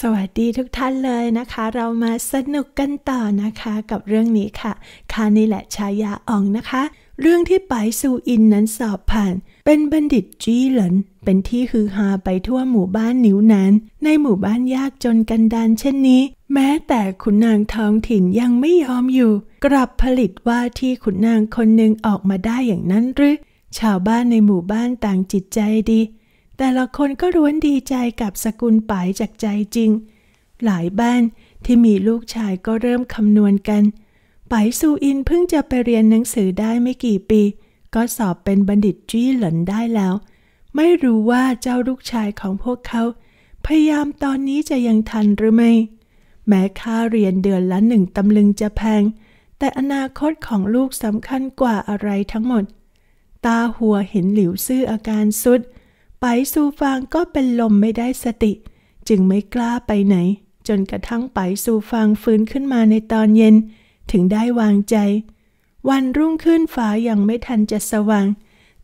สวัสดีทุกท่านเลยนะคะ เรามาสนุกกันต่อนะคะกับเรื่องนี้ค่ะคานี่แหละชายาอองนะคะ เรื่องที่ไปซูอินนั้นสอบผ่าน เป็นบัณฑิตจีหลนเป็นที่ฮือฮาไปทั่วหมู่บ้านนิวนานในหมู่บ้านยากจนกันดานเช่นนี้ แม้แต่ขุนนางท้องถิ่นยังไม่ยอมอยู่ กลับผลิตว่าที่ขุนนางคนหนึ่งออกมาได้อย่างนั้นหรือ ชาวบ้านในหมู่บ้านต่างจิตใจดี แต่ละคนก็ร้วนดีใจกับสกุลป๋ายจากใจจริง หลายบ้านที่มีลูกชายก็เริ่มคำนวณกันป๋ายซูอินเพิ่งจะไปเรียนหนังสือได้ไม่กี่ปี ก็สอบเป็นบัณฑิตจี้หลันได้แล้ว ไม่รู้ว่าเจ้าลูกชายของพวกเขา พยายามตอนนี้จะยังทันหรือไม่ แม้ค่าเรียนเดือนละหนึ่งตำลึงจะแพง แต่อนาคตของลูกสำคัญกว่าอะไรทั้งหมด ตาหัวเห็นหลิวซื่ออาการสุด ไปซูฟางก็เป็นลมไม่ได้สติ จึงไม่กล้าไปไหน จนกระทั่งไปซูฟางฟื้นขึ้นมาในตอนเย็น ถึงได้วางใจ วันรุ่งขึ้นฟ้ายังไม่ทันจะสว่าง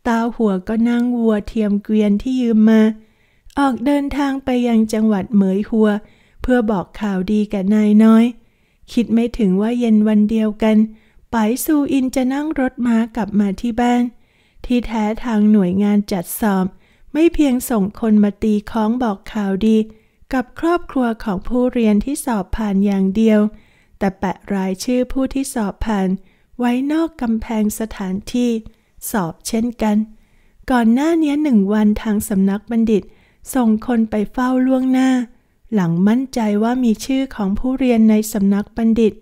ตาหัวก็นั่งวัวเทียมเกวียนที่ยืมมา ออกเดินทางไปยังจังหวัดเหมยหัว เพื่อบอกข่าวดีแก่นายน้อย คิดไม่ถึงว่าเย็นวันเดียวกันไปซูอินจะนั่งรถม้ากลับมาที่บ้าน ที่แท้ทางหน่วยงานจัดสอบ ไม่เพียงส่งคนมาตีค้องบอกข่าวดี กับครอบครัวของผู้เรียนที่สอบผ่านอย่างเดียว แต่แปะรายชื่อผู้ที่สอบผ่าน ไว้นอกกำแพงสถานที่ สอบเช่นกัน ก่อนหน้านี้หนึ่งวันทางสำนักบัณฑิต ส่งคนไปเฝ้าล่วงหน้า หลังมั่นใจว่ามีชื่อของผู้เรียนในสำนักบัณฑิต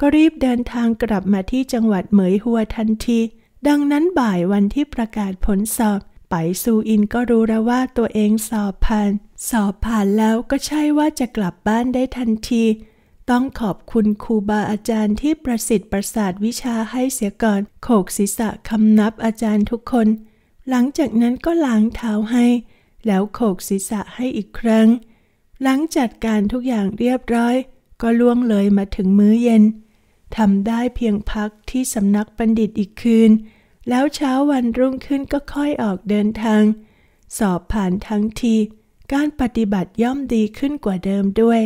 ก็รีบเดินทางกลับมาที่จังหวัดเหมยหัวทันที ดังนั้นบ่ายวันที่ประกาศผลสอบ ไปซูอินก็รู้แล้วว่าตัวเองสอบผ่าน สอบผ่านแล้วก็ใช่ว่าจะกลับบ้านได้ทันที ต้องขอบคุณครูบาอาจารย์ที่ประสิทธิ์ประสาทวิชาให้เสียก่อน โขกศีรษะคำนับอาจารย์ทุกคน หลังจากนั้นก็ล้างเท้าให้ แล้วโขกศีรษะให้อีกครั้ง หลังจัดการทุกอย่างเรียบร้อย ก็ล่วงเลยมาถึงมื้อเย็นทำได้เพียงพักที่สำนักบัณฑิตอีกคืน แล้วเช้าวันรุ่งขึ้นก็ค่อยออกเดินทาง สอบผ่านทั้งที การปฏิบัติย่อมดีขึ้นกว่าเดิมด้วย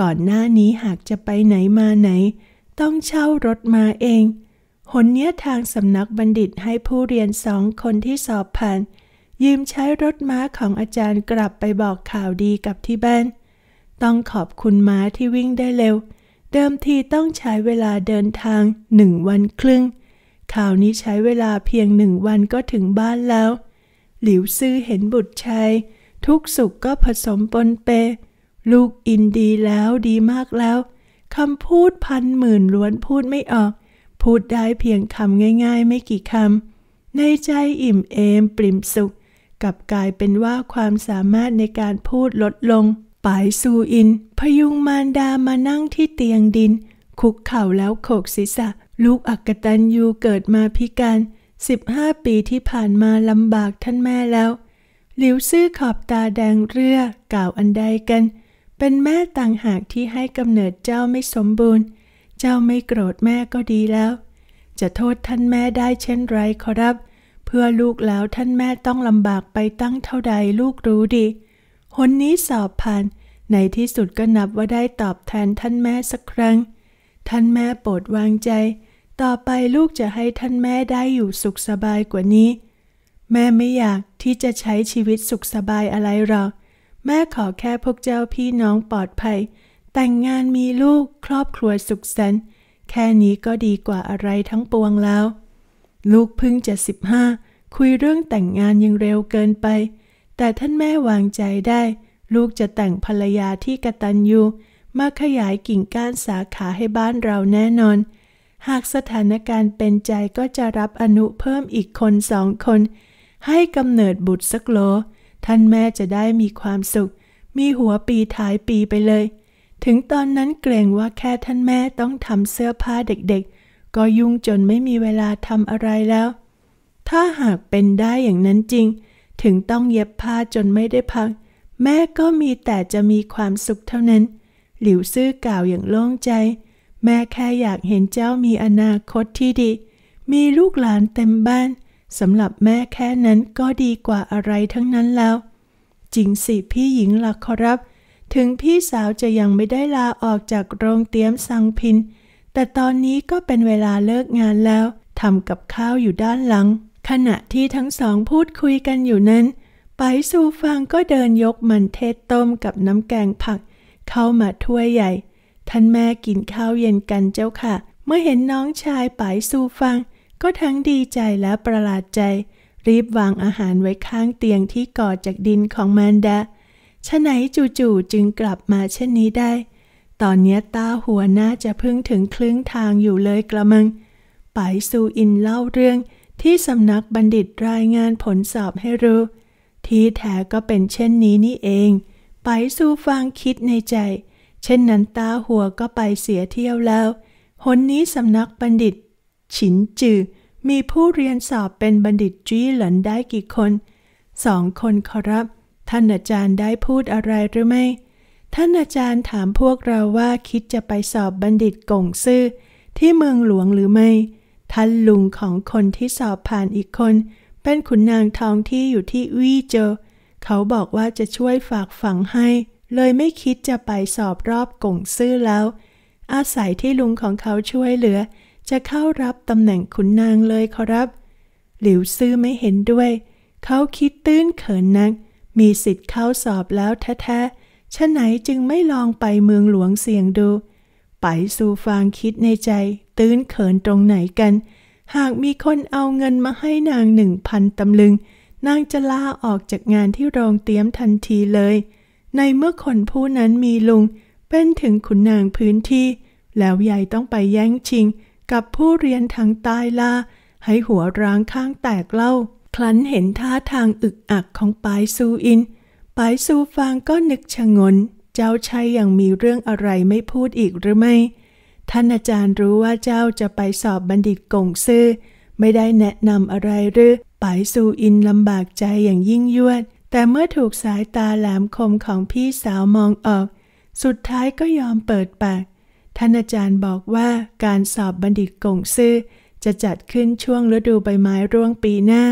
ก่อนหน้านี้หากจะไปไหนมาไหน ต้องเช่ารถมาเองหนเนี้ยทางสำนักบัณฑิตให้ผู้เรียนสองคนที่สอบผ่าน ยืมใช้รถม้าของอาจารย์กลับไปบอกข่าวดีกับที่บ้าน ต้องขอบคุณม้าที่วิ่งได้เร็ว เดิมทีต้องใช้เวลาเดินทางหนึ่งวันครึ่ง ข่าวนี้ใช้เวลาเพียงหนึ่งวันก็ถึงบ้านแล้ว หลิวซื่อเห็นบุตรชายทุกสุขก็ผสมปนเป ลูกอินดีแล้วดีมากแล้วคำพูดพันหมื่นล้วนพูดไม่ออก พูดได้เพียงคำง่าย ๆ ไม่กี่คำในใจอิ่มเอมปริมสุขกับกลายเป็นว่าความสามารถในการพูดลดลง ปายซูอิน พยุงมารดามานั่งที่เตียงดิน คุกเข่าแล้วโขกศีรษะ ลูกอักตันยูเกิดมาพิการ15ปีที่ผ่านมาลำบากท่านแม่แล้วหลิวซื่อขอบตาแดงเรือกล่าวอันใดกัน เป็นแม่ต่างหากที่ให้กำเนิดเจ้าไม่สมบูรณ์ เจ้าไม่โกรธแม่ก็ดีแล้ว จะโทษท่านแม่ได้เช่นไรขอรับ เพื่อลูกแล้วท่านแม่ต้องลำบากไปตั้งเท่าใดลูกรู้ดีหนนี้สอบผ่าน ในที่สุดก็นับว่าได้ตอบแทนท่านแม่สักครั้ง ท่านแม่โปรดวางใจ ต่อไปลูกจะให้ท่านแม่ได้อยู่สุขสบายกว่านี้ แม่ไม่อยากที่จะใช้ชีวิตสุขสบายอะไรหรอก แม่ขอแค่พวกเจ้าพี่น้องปลอดภัย แต่งงานมีลูกครอบครัวสุขสันต์แค่นี้ก็ดีกว่าอะไรทั้งปวงแล้ว ลูกพึ่งจะสิบห้าคุยเรื่องแต่งงานยังเร็วเกินไป แต่ท่านแม่วางใจได้ ลูกจะแต่งภรรยาที่กระตันยู มาขยายกิ่งก้านสาขาให้บ้านเราแน่นอน หากสถานการณ์เป็นใจก็จะรับอนุเพิ่มอีกคนสองคน ให้กำเนิดบุตรสักโล ท่านแม่จะได้มีความสุข มีหัวปีท้ายปีไปเลย ถึงตอนนั้นเกรงว่าแค่ท่านแม่ต้องทำเสื้อผ้าเด็กๆ ก็ยุ่งจนไม่มีเวลาทำอะไรแล้ว ถ้าหากเป็นได้อย่างนั้นจริง ถึงต้องเย็บผ้าจนไม่ได้พัก แม่ก็มีแต่จะมีความสุขเท่านั้น หลิวซื่อกล่าวอย่างโล่งใจ แม่แค่อยากเห็นเจ้ามีอนาคตที่ดี มีลูกหลานเต็มบ้านสำหรับแม่แค่นั้นก็ดีกว่าอะไรทั้งนั้นแล้ว จริงสิพี่หญิงล่ะขอรับ ถึงพี่สาวจะยังไม่ได้ลาออกจากโรงเตรียมสังพิน แต่ตอนนี้ก็เป็นเวลาเลิกงานแล้วทำกับข้าวอยู่ด้านหลัง ขณะที่ทั้งสองพูดคุยกันอยู่นั้น ไปสูฟังก็เดินยกมันเทศต้มกับน้ำแกงผัก เข้ามาถ้วยใหญ่ ท่านแม่กินข้าวเย็นกันเจ้าค่ะ เมื่อเห็นน้องชายไปสูฟัง ก็ทั้งดีใจและประหลาดใจ รีบวางอาหารไว้ข้างเตียงที่ก่อจากดินของมารดาฉะไหนจู่ๆจึงกลับมาเช่นนี้ได้ ตอนนี้ตาหัวน่าจะพึ่งถึงครึ่งทางอยู่เลยกระมังไปซูอินเล่าเรื่องที่สำนักบัณฑิตรายงานผลสอบให้รู้ ที่แท้ก็เป็นเช่นนี้นี่เอง ไปซูฟังคิดในใจ เช่นนั้นตาหัวก็ไปเสียเที่ยวแล้ว หนนี้สำนักบัณฑิต ฉินจือ มีผู้เรียนสอบเป็นบัณฑิตจี้หลันได้กี่คน สองคนขอรับ ท่านอาจารย์ได้พูดอะไรหรือไม่ ท่านอาจารย์ถามพวกเราว่าคิดจะไปสอบบัณฑิตกงซื่อ ที่เมืองหลวงหรือไม่ ท่านลุงของคนที่สอบผ่านอีกคน เป็นขุนนางทองที่อยู่ที่วี่เจอ เขาบอกว่าจะช่วยฝากฝังให้ เลยไม่คิดจะไปสอบรอบกงซื่อแล้ว อาศัยที่ลุงของเขาช่วยเหลือ จะเข้ารับตำแหน่งขุนนางเลยขอรับ หลิวซื่อไม่เห็นด้วย เขาคิดตื้นเขินนัก มีสิทธิ์เข้าสอบแล้วแท้ๆฉะไหนจึงไม่ลองไปเมืองหลวงเสี่ยงดู ไปสู่ฟางคิดในใจ ตื้นเขินตรงไหนกัน หากมีคนเอาเงินมาให้นางหนึ่งพันตำลึง นางจะลาออกจากงานที่โรงเตี้ยมทันทีเลย ในเมื่อคนผู้นั้นมีลุง เป็นถึงขุนนางพื้นที่ แล้วยายต้องไปแย่งชิง กับผู้เรียนทางใต้ลา ให้หัวร้างข้างแตกเล่า คลั้นเห็นท่าทางอึกอักของปายซูอิน ปายซูฟางก็นึกชะงน เจ้าชายยังมีเรื่องอะไรไม่พูดอีกหรือไม่ ท่านอาจารย์รู้ว่าเจ้าจะไปสอบบัณฑิตกงซื่อไม่ได้แนะนำอะไรหรือ ไปสู่อินลำบากใจอย่างยิ่งยวด แต่เมื่อถูกสายตาแหลมคมของพี่สาวมองออก สุดท้ายก็ยอมเปิดปาก ท่านอาจารย์บอกว่าการสอบบัณฑิตกงซื่อจะจัดขึ้นช่วงฤดูใบไม้ร่วงปีหน้า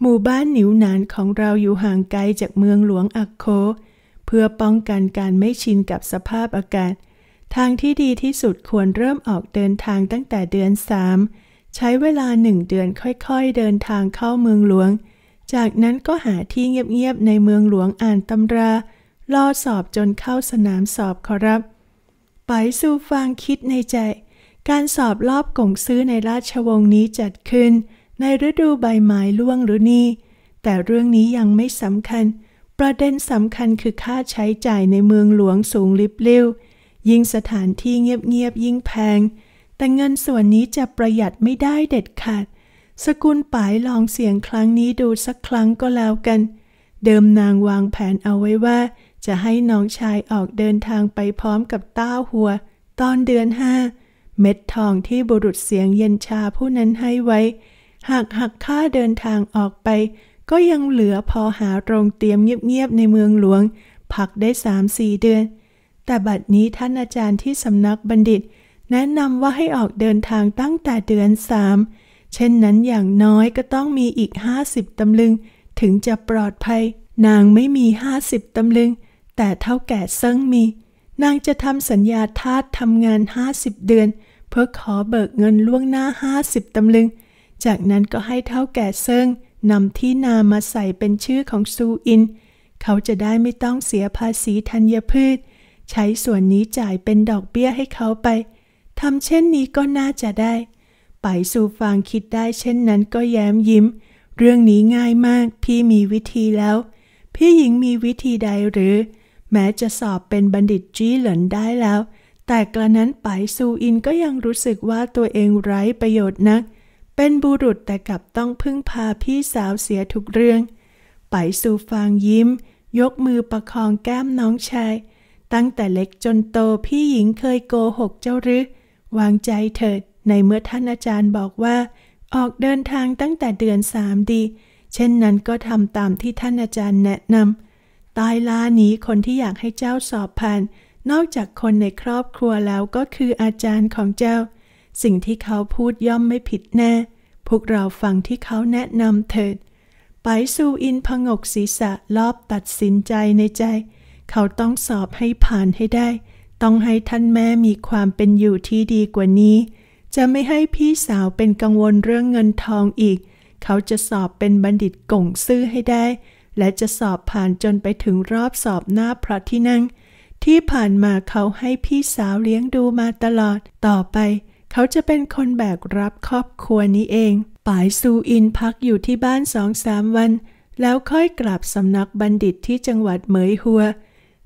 หมู่บ้านหนิวหนานของเราอยู่ห่างไกลจากเมืองหลวงอักโค เพื่อป้องกันการไม่ชินกับสภาพอากาศ ทางที่ดีที่สุดควรเริ่มออกเดินทางตั้งแต่เดือนสาม ใช้เวลาหนึ่งเดือนค่อยๆ เดินทางเข้าเมืองหลวง จากนั้นก็หาที่เงียบๆในเมืองหลวงอ่านตำรารอสอบจนเข้าสนามสอบขอรับ ไปสู่ฟังคิดในใจ การสอบรอบกงซื้อในราชวงศ์นี้จัดขึ้น ในฤดูใบไม้ร่วงหรือนี่ แต่เรื่องนี้ยังไม่สำคัญ ประเด็นสำคัญคือค่าใช้จ่ายในเมืองหลวงสูงลิบลิ่วยิ่งสถานที่เงียบๆยิ่งแพง แต่เงินส่วนนี้จะประหยัดไม่ได้เด็ดขาด สกุลป๋ายลองเสียงครั้งนี้ดูสักครั้งก็แล้วกัน เดิมนางวางแผนเอาไว้ว่า จะให้น้องชายออกเดินทางไปพร้อมกับต้าหัว ตอนเดือนห้า เม็ดทองที่บุรุษเสียงเย็นชาผู้นั้นให้ไว้ หากหักค่าเดินทางออกไป ก็ยังเหลือพอหาโรงเตรียมเงียบๆในเมืองหลวง พักได้สามสี่เดือน แต่บัดนี้ท่านอาจารย์ที่สำนักบัณฑิต แนะนำว่าให้ออกเดินทางตั้งแต่เดือนสามเช่นนั้นอย่างน้อยก็ต้องมีอีกห้าสิบตำลึง ถึงจะปลอดภัย นางไม่มีห้าสิบตำลึง แต่เท่าแก่เซิงมี นางจะทำสัญญาทาสทำงานห้าสิบเดือน เพื่อขอเบิกเงินล่วงหน้าห้าสิบตำลึง จากนั้นก็ให้เท่าแก่เซิงนำที่นามาใส่เป็นชื่อของซูอิน เขาจะได้ไม่ต้องเสียภาษีธัญพืช ใช้ส่วนนี้จ่ายเป็นดอกเบี้ยให้เขาไป ทำเช่นนี้ก็น่าจะได้ ไปสู่ฟางคิดได้เช่นนั้นก็แย้มยิ้ม เรื่องนี้ง่ายมาก พี่มีวิธีแล้ว พี่หญิงมีวิธีใดหรือ แม้จะสอบเป็นบัณฑิตจี้เหลินได้แล้ว แต่กระนั้นไปซูอินก็ยังรู้สึกว่าตัวเองไร้ประโยชน์นัก เป็นบุรุษแต่กลับต้องพึ่งพาพี่สาวเสียทุกเรื่อง ไปซูฟางยิ้ม ยกมือประคองแก้มน้องชาย ตั้งแต่เล็กจนโตพี่หญิงเคยโกหกเจ้าหรือ วางใจเถิด ในเมื่อท่านอาจารย์บอกว่า ออกเดินทางตั้งแต่เดือนสามดี เช่นนั้นก็ทำตามที่ท่านอาจารย์แนะนำตายลานี้คนที่อยากให้เจ้าสอบผ่าน นอกจากคนในครอบครัวแล้วก็คืออาจารย์ของเจ้า สิ่งที่เขาพูดย่อมไม่ผิดแน่ พวกเราฟังที่เขาแนะนำเถิดไปสู่อินพงกศีรษะรอบตัดสินใจในใจ เขาต้องสอบให้ผ่านให้ได้ ต้องให้ท่านแม่มีความเป็นอยู่ที่ดีกว่านี้ จะไม่ให้พี่สาวเป็นกังวลเรื่องเงินทองอีก เขาจะสอบเป็นบัณฑิตก่งซื่อให้ได้ และจะสอบผ่านจนไปถึงรอบสอบหน้าพระที่นั่ง ที่ผ่านมาเขาให้พี่สาวเลี้ยงดูมาตลอด ต่อไป เขาจะเป็นคนแบกรับครอบครัวนี้เองป่ายซูอินพักอยู่ที่บ้านสองสามวัน แล้วค่อยกลับสำนักบัณฑิตที่จังหวัดเหมยหัว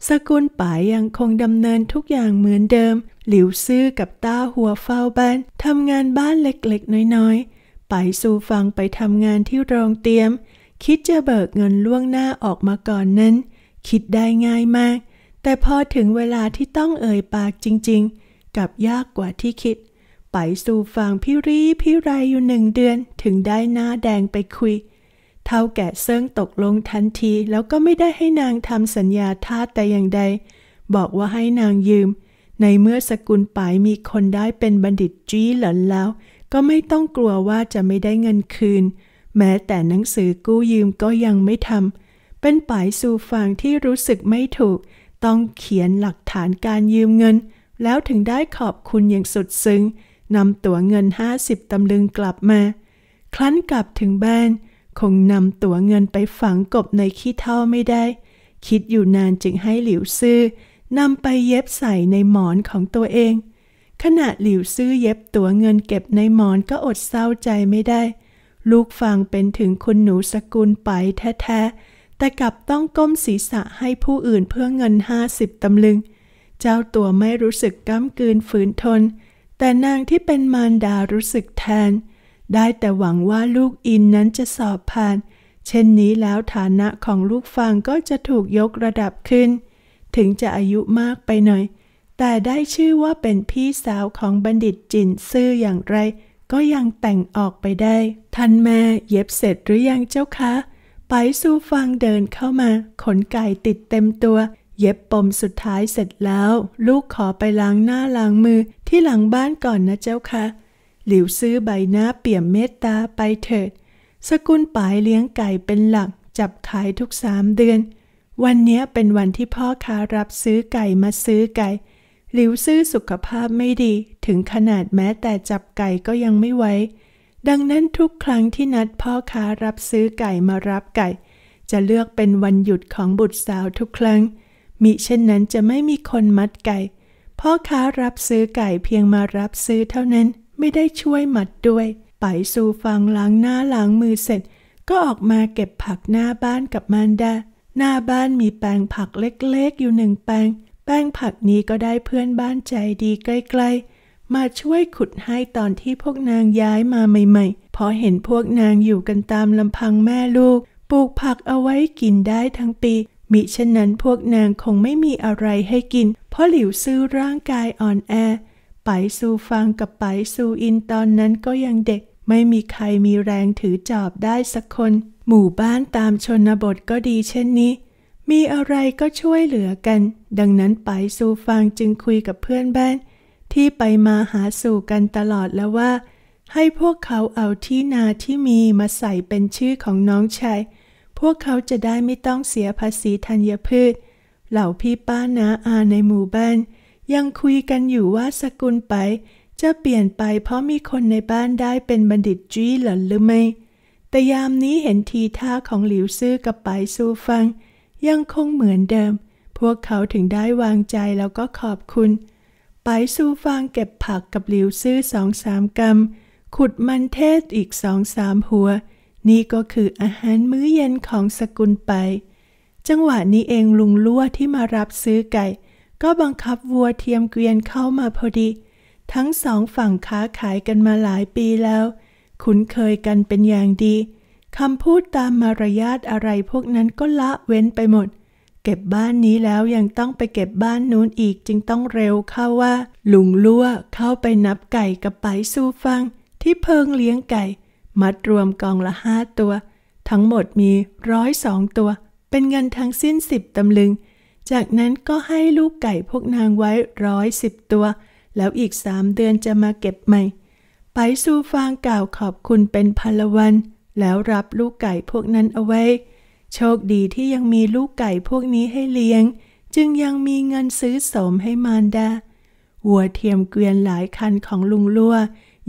สกุลป่ายยังคงดำเนินทุกอย่างเหมือนเดิม หลิวซื่อกับต้าหัวเฝ้าบ้านทำงานบ้านเล็กๆ น้อยๆป่ายซูฟังไปทำงานที่โรงเตรียม คิดจะเบิกเงินล่วงหน้าออกมาก่อนนั้น คิดได้ง่ายมาก แต่พอถึงเวลาที่ต้องเอ่ยปากจริงๆ กับยากกว่าที่คิด ไปสู่ฟังพี่รีพี่ไรอยู่หนึ่งเดือนถึงได้หน้าแดงไปคุย เท่าแก่เซิงตกลงทันทีแล้วก็ไม่ได้ให้นางทำสัญญาทาสแต่อย่างใด บอกว่าให้นางยืม ในเมื่อสกุลปายมีคนได้เป็นบัณฑิตจี้หลันแล้ว ก็ไม่ต้องกลัวว่าจะไม่ได้เงินคืน แม้แต่หนังสือกู้ยืมก็ยังไม่ทำเป็นปายสู่ฟังที่รู้สึกไม่ถูก ต้องเขียนหลักฐานการยืมเงิน แล้วถึงได้ขอบคุณอย่างสุดซึ้งนำตั๋วเงินห้าสิบตำลึงกลับมา ครั้นกลับถึงบ้าน คงนำตั๋วเงินไปฝังกบในขี้เท่าไม่ได้ คิดอยู่นานจึงให้หลิวซื่อนำไปเย็บใส่ในหมอนของตัวเอง ขณะหลิวซื่อเย็บตั๋วเงินเก็บในหมอนก็อดเศร้าใจไม่ได้ ลูกฟังเป็นถึงคุณหนูสกุลไปแท้ๆ แต่กลับต้องก้มศีรษะให้ผู้อื่นเพื่อเงินห้าสิบตำลึง เจ้าตัวไม่รู้สึกก้ำกืนฝืนทน แต่นางที่เป็นมารดารู้สึกแทน ได้แต่หวังว่าลูกอินนั้นจะสอบผ่าน เช่นนี้แล้วฐานะของลูกฟังก็จะถูกยกระดับขึ้น ถึงจะอายุมากไปหน่อย แต่ได้ชื่อว่าเป็นพี่สาวของบัณฑิตจินซื่ออย่างไร ก็ยังแต่งออกไปได้ ท่านแม่เย็บเสร็จหรือยังเจ้าคะ ไปสู่ฟังเดินเข้ามา ขนไก่ติดเต็มตัว เย็บปมสุดท้ายเสร็จแล้ว ลูกขอไปล้างหน้าล้างมือที่หลังบ้านก่อนนะเจ้าค่ะ หลิวซื้อใบหน้าเปี่ยมเมตตาไปเถิด สกุลป๋ายเลี้ยงไก่เป็นหลัก จับขายทุกสามเดือน วันนี้เป็นวันที่พ่อค้ารับซื้อไก่มาซื้อไก่ หลิวซื้อสุขภาพไม่ดี ถึงขนาดแม้แต่จับไก่ก็ยังไม่ไหวดังนั้นทุกครั้งที่นัดพ่อค้ารับซื้อไก่มารับไก่ จะเลือกเป็นวันหยุดของบุตรสาวทุกครั้ง มิเช่นนั้นจะไม่มีคนมัดไก่ พ่อค้ารับซื้อไก่เพียงมารับซื้อเท่านั้น ไม่ได้ช่วยหมัดด้วย ไปสู่ฟังล้างหน้าล้างมือเสร็จ ก็ออกมาเก็บผักหน้าบ้านกับมารดา หน้าบ้านมีแปลงผักเล็กๆ อยู่หนึ่งแปลง แป้งผักนี้ก็ได้เพื่อนบ้านใจดีใกล้ๆ มาช่วยขุดให้ตอนที่พวกนางย้ายมาใหม่ๆ พอเห็นพวกนางอยู่กันตามลำพังแม่ลูก ปลูกผักเอาไว้กินได้ทั้งปีมิเช่นนั้นพวกนางคงไม่มีอะไรให้กิน เพราะหลิวซื้อร่างกายอ่อนแอ ไปซูฟังกับไปซูอินตอนนั้นก็ยังเด็ก ไม่มีใครมีแรงถือจอบได้สักคน หมู่บ้านตามชนบทก็ดีเช่นนี้ มีอะไรก็ช่วยเหลือกัน ดังนั้นไปซูฟังจึงคุยกับเพื่อนบ้าน ที่ไปมาหาสู่กันตลอดแล้วว่า ให้พวกเขาเอาที่นาที่มีมาใส่เป็นชื่อของน้องชาย พวกเขาจะได้ไม่ต้องเสียภาษีธัญพืช เหล่าพี่ป้านาอาในหมู่บ้าน ยังคุยกันอยู่ว่าสกุลไป จะเปลี่ยนไปเพราะมีคนในบ้านได้เป็นบัณฑิตจี้หรือไม่ แต่ยามนี้เห็นทีท่าของหลิวซื่อกับไปสู้ฟัง ยังคงเหมือนเดิม พวกเขาถึงได้วางใจแล้วก็ขอบคุณ ไปสู้ฟังเก็บผักกับหลิวซื่อสองสามกำขุดมันเทศอีกสองสามหัว นี่ก็คืออาหารมื้อเย็นของสกุลไป จังหวะนี้เองลุงลั่วที่มารับซื้อไก่ ก็บังคับวัวเทียมเกวียนเข้ามาพอดี ทั้งสองฝั่งค้าขายกันมาหลายปีแล้ว คุ้นเคยกันเป็นอย่างดีคำพูดตามมารยาทอะไรพวกนั้นก็ละเว้นไปหมด เก็บบ้านนี้แล้วยังต้องไปเก็บบ้านนู้นอีกจึงต้องเร็วเข้าว่า ลุงลั่วเข้าไปนับไก่กับไปสู้ฟัง ที่เพิงเลี้ยงไก่ มัดรวมกองละห้าตัว ทั้งหมดมีร้อยสองตัว เป็นเงินทั้งสิ้นสิบตำลึง จากนั้นก็ให้ลูกไก่พวกนางไว้ร้อยสิบตัว แล้วอีกสามเดือนจะมาเก็บใหม่ ไปสู่ฟางกล่าวขอบคุณเป็นพลวัน แล้วรับลูกไก่พวกนั้นเอาไว้ โชคดีที่ยังมีลูกไก่พวกนี้ให้เลี้ยง จึงยังมีเงินซื้อสมให้มารดาวัวเทียมเกวียนหลายคันของลุงลัว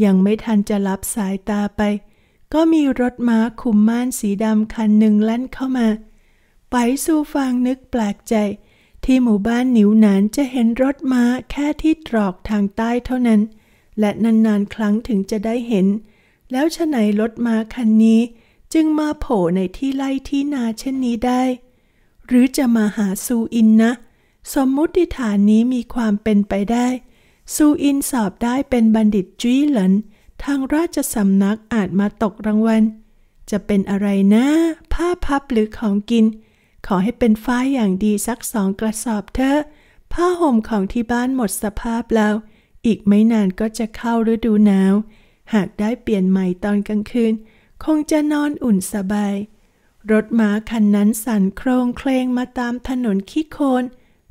ยังไม่ทันจะรับสายตาไป ก็มีรถม้าคุมม่านสีดำคันหนึ่งแล่นเข้ามา ไปสู่ฟังนึกแปลกใจ ที่หมู่บ้านหนิวหนานจะเห็นรถม้าแค่ที่ตรอกทางใต้เท่านั้น และนานๆครั้งถึงจะได้เห็น แล้วฉไหนรถม้าคันนี้จึงมาโผล่ในที่ไล่ที่นาเช่นนี้ได้ หรือจะมาหาซูอินนะ สมมุติฐานนี้มีความเป็นไปได้ ซูอินสอบได้เป็นบัณฑิตจุ้ยหลินทางราชสำนักอาจมาตกรางวัล จะเป็นอะไรนะ ผ้าพับหรือของกิน ขอให้เป็นฝ้ายอย่างดีสักสองกระสอบเถอะ ผ้าห่มของที่บ้านหมดสภาพแล้ว อีกไม่นานก็จะเข้าฤดูหนาว หากได้เปลี่ยนใหม่ตอนกลางคืน คงจะนอนอุ่นสบาย รถม้าคันนั้นสั่นโครงเคลงมาตามถนนขี้โคลน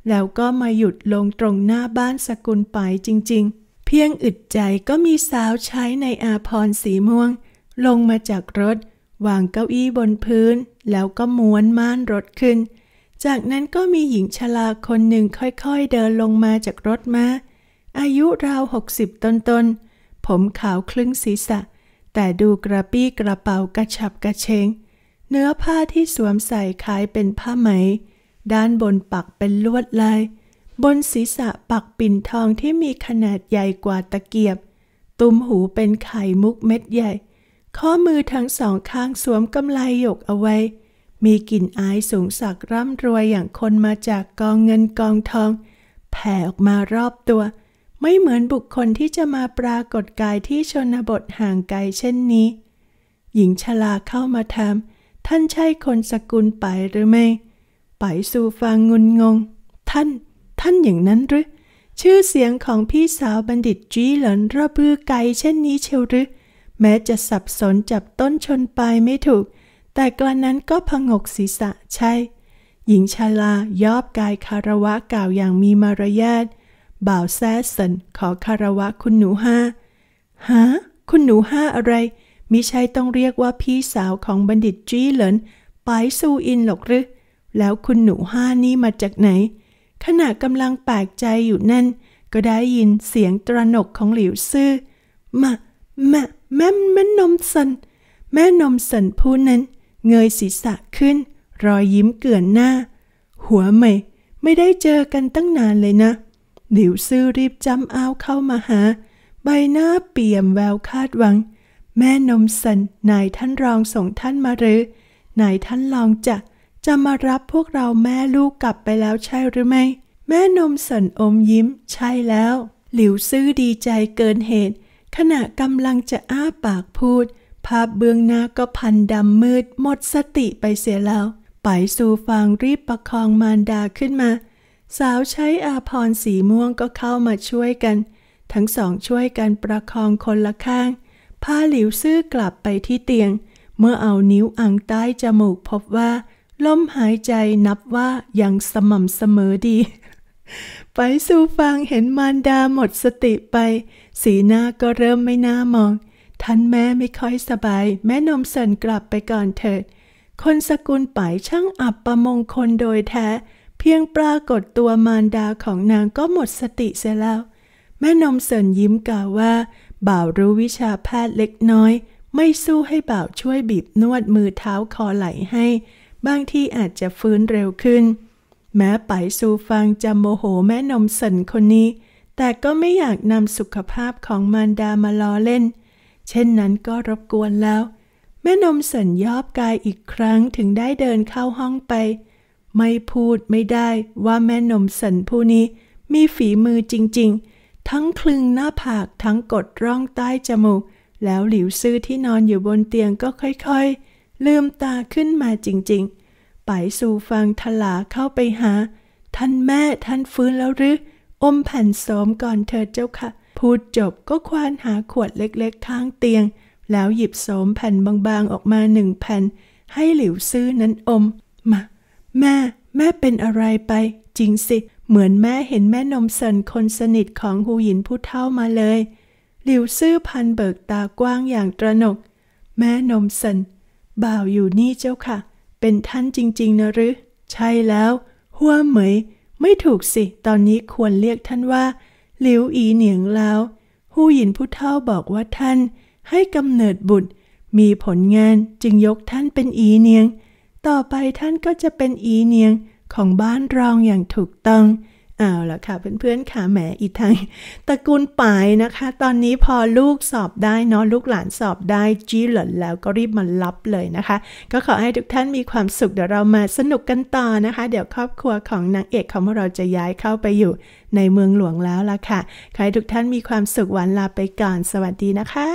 แล้วก็มาหยุดลงตรงหน้าบ้านสกุลไปจริง ๆ เพียงอึดใจก็มีสาวใช้ในอาพรสีม่วง ลงมาจากรถ วางเก้าอี้บนพื้น แล้วก็ม้วนม่านรถขึ้น จากนั้นก็มีหญิงชราคนหนึ่งค่อยๆเดินลงมาจากรถมาอายุราวหกสิบต้นๆ ผมขาวคลึงศีรษะ แต่ดูกระปี้กระเป๋ากระฉับกระเชง เนื้อผ้าที่สวมใส่คล้ายเป็นผ้าไหม ด้านบนปักเป็นลวดลาย บนศีรษะปักปิ่นทองที่มีขนาดใหญ่กว่าตะเกียบ ตุ้มหูเป็นไข่มุกเม็ดใหญ่ ข้อมือทั้งสองข้างสวมกำไลหยกเอาไว้ มีกลิ่นอายสูงสักร่ำรวยอย่างคนมาจากกองเงินกองทอง แผ่ออกมารอบตัว ไม่เหมือนบุคคลที่จะมาปรากฏกายที่ชนบทห่างไกลเช่นนี้ หญิงชลาเข้ามาถาม ท่านใช่คนสกุลไปหรือไม่ไปสู่ฟังงุนงง ท่าน ท่านอย่างนั้นหรือ ชื่อเสียงของพี่สาวบัณฑิตจีหลินระบือไกลเช่นนี้เชียวหรือ แม้จะสับสนจับต้นชนปลายไม่ถูก แต่กระนั้นก็พงกศีรษะใช่ หญิงชลายอบกายคารวะกล่าวอย่างมีมารยาทบ่าวแซสันขอคารวะคุณหนูห้าฮะคุณหนูห้าอะไร มิใช่ต้องเรียกว่าพี่สาวของบัณฑิตจี้เหลินไปซูอินหรอกหรือ แล้วคุณหนูห้านี่มาจากไหน ขณะกำลังแปลกใจอยู่นั่น ก็ได้ยินเสียงตระหนกของหลิวซื่อมาม่ แม่แม่นมสัน แม่นมสันผู้นั้น เงยศีรษะขึ้น รอยยิ้มเกื่อนหน้า หัวไม่ ไม่ได้เจอกันตั้งนานเลยนะ หลิวซื่อรีบจำอาวเข้ามาหา ใบหน้าเปี่ยมแววคาดหวัง แม่นมสันนายท่านรองส่งท่านมาหรือนายท่านรองจะจะมารับพวกเราแม่ลูกกลับไปแล้วใช่หรือไม่แม่นมสันอมยิ้ม ใช่แล้ว หลิวซื่อดีใจเกินเหตุ ขณะกำลังจะอ้าปากพูด ภาพเบื้องหน้าก็พันดำมืดหมดสติไปเสียแล้วไปสู่ฟางรีบประคองมารดาขึ้นมา สาวใช้อาพรสีม่วงก็เข้ามาช่วยกัน ทั้งสองช่วยกันประคองคนละข้างพาหลิวซื่อกลับไปที่เตียง เมื่อเอานิ้วอังใต้จมูกพบว่าลมหายใจนับว่ายังสม่ำเสมอดี ไปสู่ฟังเห็นมารดาหมดสติไป สีหน้าก็เริ่มไม่น่ามอง ท่านแม่ไม่ค่อยสบาย แม่นมสินกลับไปก่อนเถิด คนสกุลไปช่างอับประมงคลโดยแท้ เพียงปรากฏตัวมารดาของนางก็หมดสติเสียแล้ว แม่นมสินยิ้มกล่าวว่า บ่าวรู้วิชาแพทย์เล็กน้อย ไม่สู้ให้บ่าวช่วยบีบนวดมือเท้าคอไหลให้ บางที่อาจจะฟื้นเร็วขึ้น แม้ไปสู่ฟังจะโมโหแม่นมสินคนนี้ แต่ก็ไม่อยากนำสุขภาพของมารดามาล้อเล่น เช่นนั้นก็รบกวนแล้ว แม่นมสินยอบกายอีกครั้งถึงได้เดินเข้าห้องไป ไม่พูดไม่ได้ว่าแม่นมสันผู้นี้ มีฝีมือจริง ๆ ทั้งคลึงหน้าผากทั้งกดร่องใต้จมูก แล้วหลิวซื่อที่นอนอยู่บนเตียงก็ค่อยๆ ลืมตาขึ้นมาจริง ๆ ไปสู่ฟังทลาเข้าไปหา ท่านแม่ท่านฟื้นแล้วหรือ อมแผ่นโสมก่อนเถิดเจ้าค่ะ พูดจบก็ควานหาขวดเล็กๆข้างเตียง แล้วหยิบโสมแผ่นบางๆออกมาหนึ่งแผ่น ให้หลิวซื่อนั้นอม มา แม่ แม่เป็นอะไรไป จริงสิ เหมือนแม่เห็นแม่นมเซินคนสนิทของหูหยินผู้เท่ามาเลย หลิวซื่อพันเบิกตากว้างอย่างตระหนก แม่นมเซินบ่าวอยู่นี่เจ้าค่ะ เป็นท่านจริงๆนะหรือ ใช่แล้ว หัวเหมย ไม่ถูกสิ ตอนนี้ควรเรียกท่านว่าหลิวอีเหนียงแล้วหู้หยินผู้เฒ่าบอกว่าท่าน ให้กำเนิดบุตร มีผลงานจึงยกท่านเป็นอีเนียง ต่อไปท่านก็จะเป็นอีเนียงของบ้านรองอย่างถูกต้อง เอาละค่ะเพื่อนๆค่ะแหมอีทางตระกูลปายนะคะ ตอนนี้พอลูกสอบได้เนาะลูกหลานสอบได้จีหล่นแล้วก็รีบมารับเลยนะคะ ก็ขอให้ทุกท่านมีความสุขเดี๋ยวเรามาสนุกกันต่อนะคะ เดี๋ยวครอบครัวของนางเอกของเราจะย้ายเข้าไปอยู่ในเมืองหลวงแล้วล่ะค่ะขอให้ทุกท่านมีความสุขวันลาไปก่อน สวัสดีนะคะ